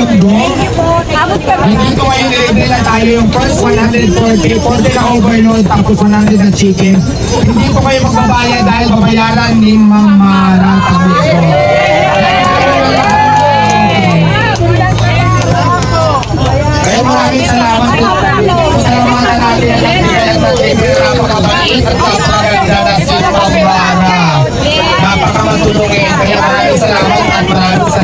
Tondo. Nandito kayo nilibre lang tayo yung first 140, 40 na overload, tapos 100 na chicken. Hindi ko kayo magbabayad dahil babayaran ni Ma'am Mara Tabuso. Kaya maraming salamat po. Salamat natin ang libre na napakabait at napakaganda na si Ma'am Mara. Napakamatulungin. Kaya maraming salamat at maraming salamat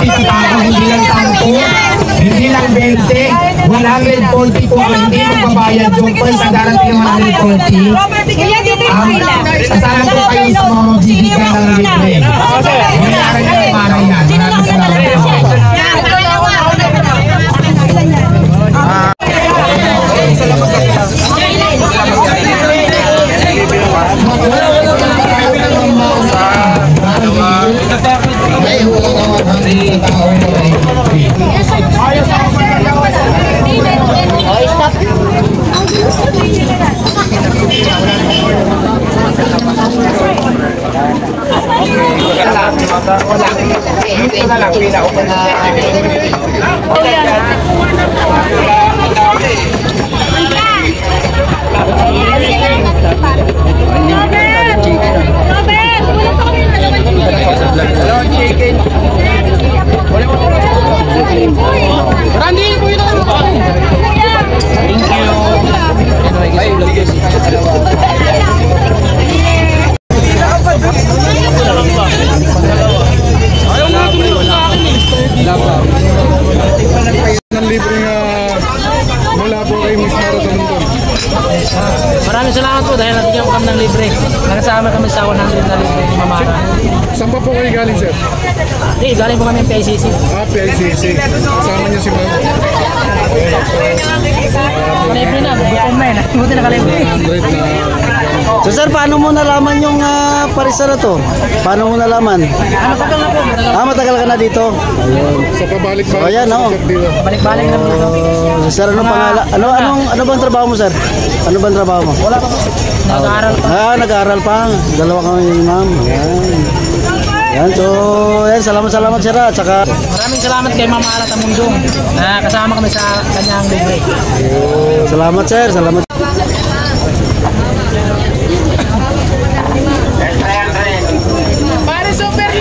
140 tao, hindi lang 10, hindi lang 20, 140 po ang hindi magbabayad yung first na darating ng 140. Um, kasama po kayo sa mga magbibigyan ng libre. Niyo yung para yan. Maraming salamat po. Salamat po dahil nabigyan ko kami ng libre. Nakasama kami sa 100 na libre ni Mamara. Saan pa po kayo galing, sir? Hindi, galing po kami ng PICC. Ah, PICC. Kasama niyo si Ma'am. Libre na, bukom na eh. Buti nakalibre. 100 na. So sir, paano mo nalaman yung uh, parisa na to? Paano mo nalaman? Ano pa na po? Ah, matagal ka na dito. Sa pabalik-balik Oh, yan, sa oh. Balik-balik na po. Uh, sir, ano pangalan? Ano anong ano bang trabaho mo, sir? Ano bang trabaho mo? Wala pa po. Nag-aaral pa. Ah, nag-aaral pa. Dalawa kami, ma'am. Yan. Yan, so, yan, salamat, salamat, sir. At saka, Maraming salamat kay Mamara Tamundong na kasama kami sa kanyang libre. salamat, sir. Salamat.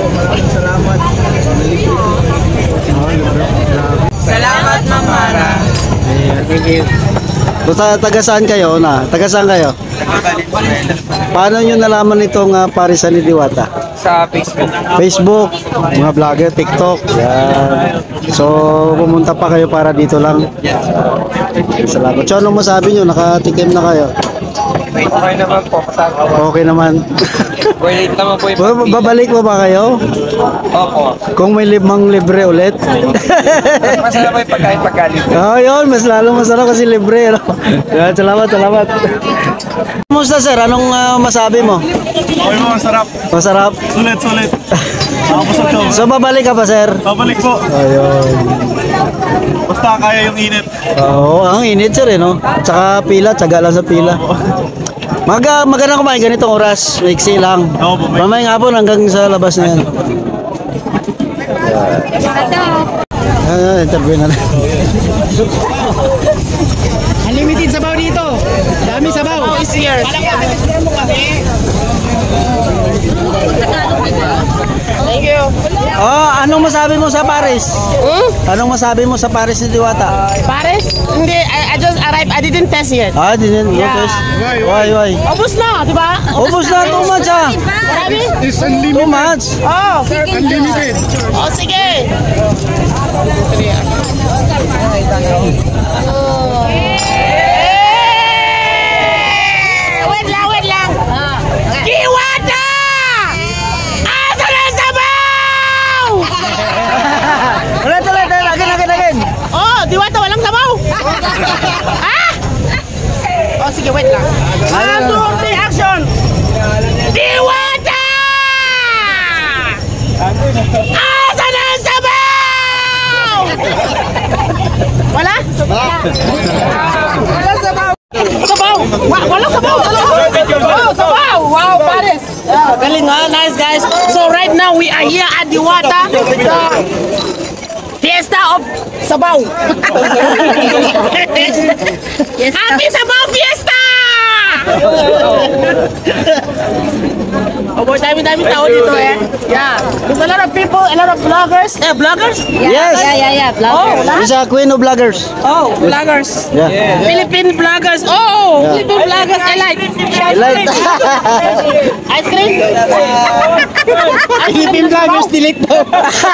tayo magkakilala. Swerte na. Diba? Sino ba na mag-aakala? So, ta taga saan kayo na? Taga saan kayo? Paano nyo nalaman itong uh, parisan ni Diwata? Sa Facebook. Facebook, mga vlogger, TikTok. Yan. So, pumunta pa kayo para dito lang. Salamat. So, anong masabi nyo? Nakatikim na kayo? Okay naman po. Kasama. Okay naman. Wait naman po yung Ba- Babalik mo ba kayo? Opo. Kung may limang libre ulit? Masarap po yung pagkain pagkalit. Oo, yun. Mas lalo masarap kasi libre. Ano? Yan, salamat, salamat. Kumusta sir? Anong ah, masabi mo? Okay mo, masarap. Masarap? Sulit, sulit. Nakapusok to. So, babalik ka pa sir? Babalik po. Ayun. Basta kaya yung init. Oo, ang init sir eh, no? Tsaka pila, tsaga lang sa pila. Mag, uh, maganda kumain ganitong oras, maiksi lang. Oo po, may- Mamayang hapon hanggang sa labas na yan. Ah, interview na lang. Unlimited sabaw dito. Dami sabaw. is here. Oh, anong masabi mo sa Paris? Anong masabi mo sa Paris ni Diwata? Paris? Hindi, I, I just arrived. I didn't test yet. Ah, didn't Yeah. notice. Why, why? Ubus na, di ba? Ubus na, too much ah. Marami? It's Too unlimited. much. Oh, Unlimited. oh sige. Eh, Wait guys. So right now we are here at. The Fiesta of Sabaw. Happy Sabaw Fiesta! Oh boy, dami-dami tao dito eh. Yeah. There's a lot of people, a lot of vloggers. Eh, vloggers? Yes! Yeah, yeah, yeah. Oh, Vlogger. She's a queen of vloggers. oh, vloggers. Yeah. Philippine vloggers. Oh, Yeah. Philippine vloggers. I like. I Like, Ice cream? Philippine vloggers delete daw.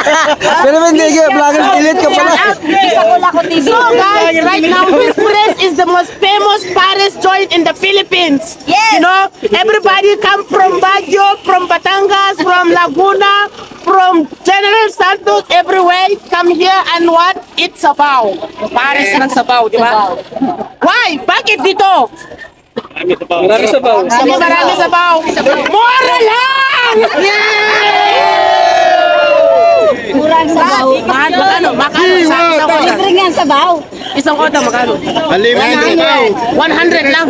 Pero hindi ka, vloggers delete ka pala. Isa ko lang ko TV. So guys, right now this place is the most famous Paris joint in the Philippines. Yes. You know, everybody come from Baguio, from Batangas, from Laguna, from General Santos, everywhere. Come here and what? Eat sabaw. Paris ng sabaw, di ba? Why? Bakit dito? Marami sa baw. Kasi marami sabaw. Mura lang! Kurang sabaw. Mahal, magkano? Magkano? Sa isang order. Libre nga ang sabaw. Isang order, magkano? Unlimited. 100 lang.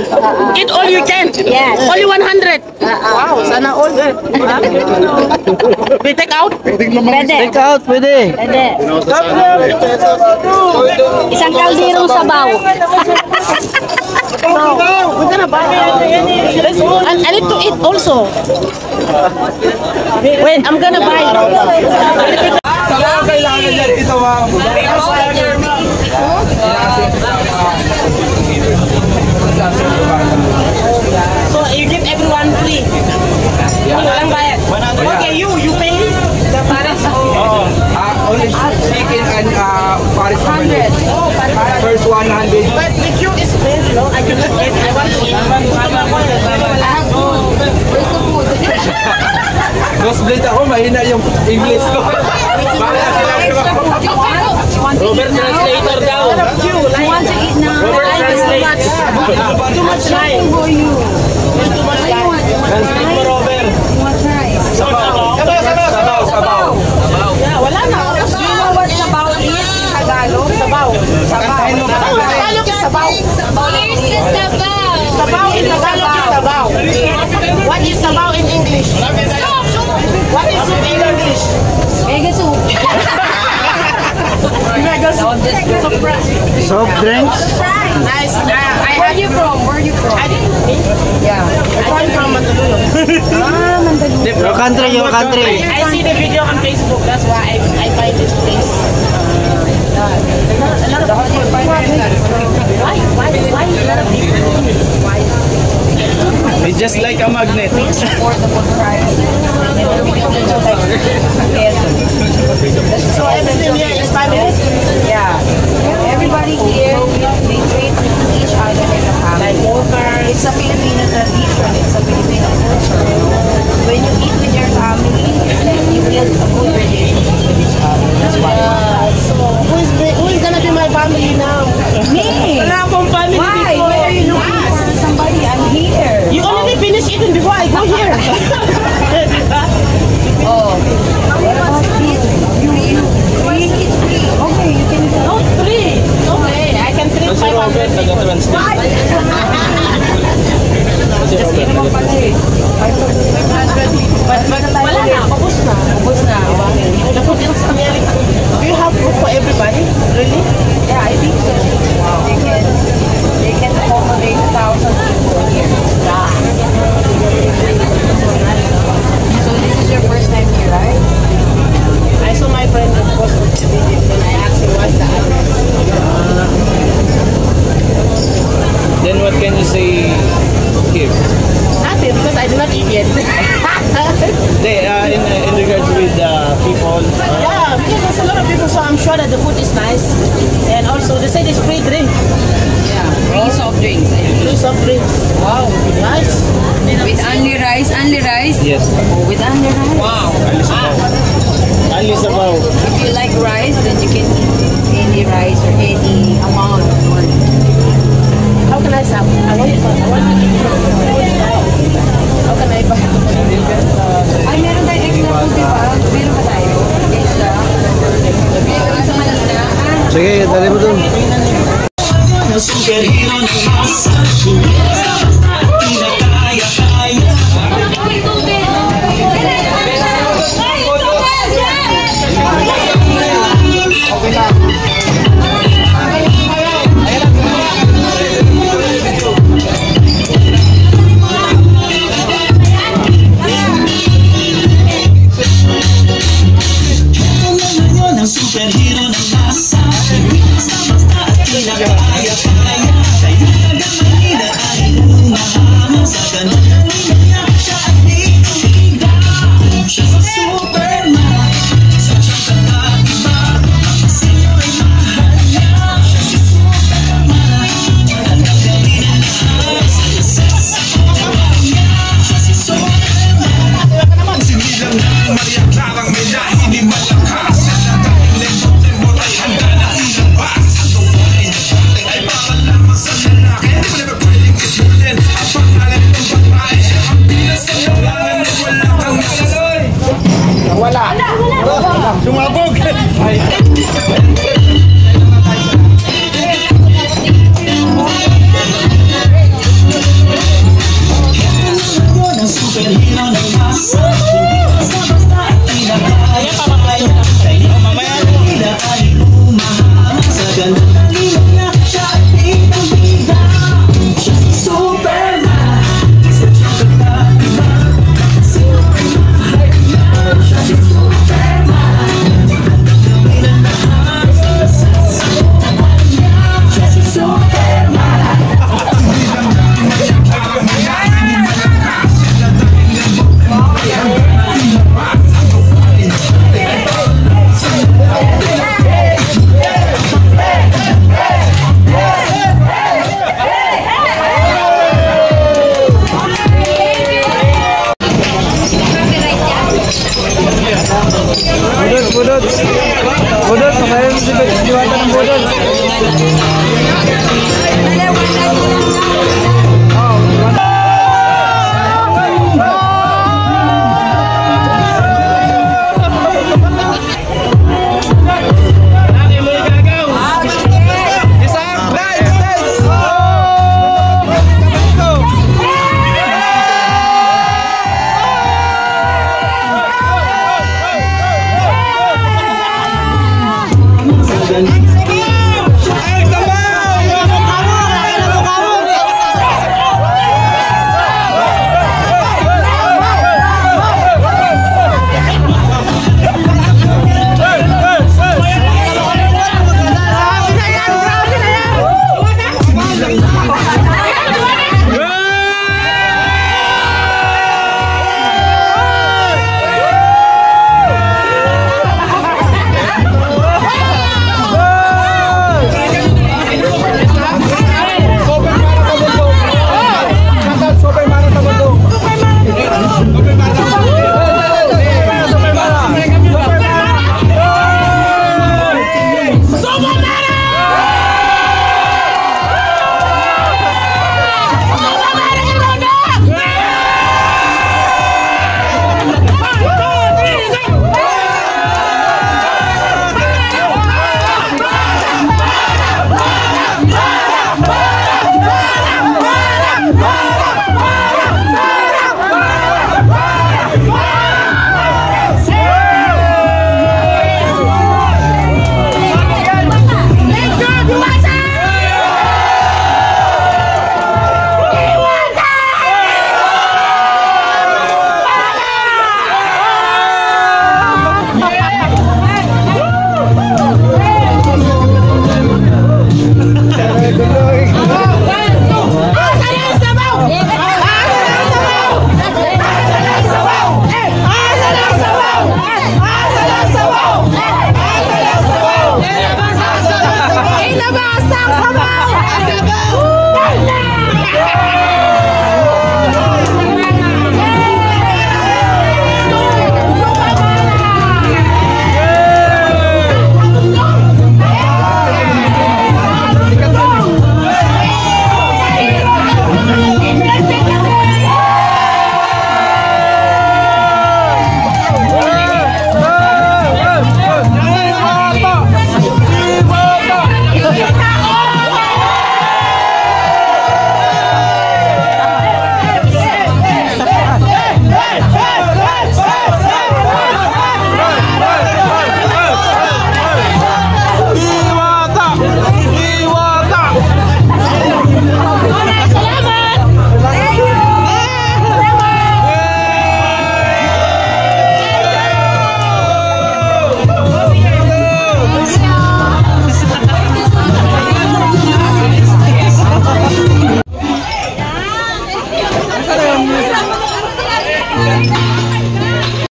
Eat all you can. Yes. Only 100. Wow, sana all. We take out? Pwede. Take out, pwede. Pwede. Isang kaldirong sabaw. We're gonna buy one. And I need to eat also. Wait, I'm gonna buy. Sabaw kailangan yan. Ito ma'am. So you give everyone free. Walang bayad. Okay, you, you pay the parents. Ah, only chicken and Paris 100. First 100. But the queue is you know. I cannot eat. I want to eat. I have Ghost blade ako, mahina yung English ko. Robert Translator daw. queue. Like, Want to eat now? Robert translate. Too much line. For you. Too much line. Translate mo, Robert. You want rice? Sabaw, sabaw. Yeah, wala na. Do you Tagalog? Sabaw. Kantahin mo ba? Tagalog is sabaw. Sabaw in Tagalog is sabaw. What is sabaw in English? What is soup in English? Mega soup. Mega soup. Soft drinks. Nice. Uh, I Where are you from? Where are you from? I didn't Yeah. I came from Mandaluyong. Ah, Mandaluyong. Your country, your country. I see the video on Facebook. That's why I, I find this place. Uh? It's just like a magnet. So everything here is minutes. Yeah. Everybody here, they treat each other like a family. It's a Filipino tradition. It's a Filipino culture. When you eat with your family, you build a good relationship with each other. That's why. My family now? Me! Wala akong family Why? before. Why are you looking for somebody? I'm here. You already finished eating before I go here. Oh. What about this? You, you, free? It's free. Okay, you can go. no, three. Okay, I can treat Si Robert 500 people. taga-translate. Just give naman pala eh. 500 people. But, but wala na, America. Do you have food for everybody? Really? Yeah, I think so. They can, they can accommodate people here. only rice? Yes. Oh, with only rice? Wow. Only sabaw. Ah. Only sabaw. If you like rice, then you can eat any rice or any amount. How can I stop? I want to I want How can I buy? Ay, meron tayong extra food, di ba? Meron ba tayo? Sige, dali mo dun. Sige, dali mo dun. Uma boca. de